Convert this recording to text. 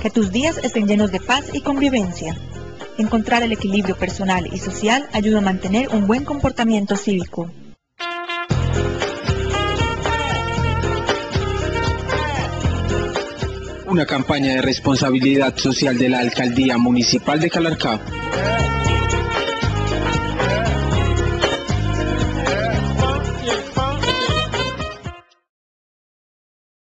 Que tus días estén llenos de paz y convivencia. Encontrar el equilibrio personal y social ayuda a mantener un buen comportamiento cívico. Una campaña de responsabilidad social de la Alcaldía Municipal de Calarcá.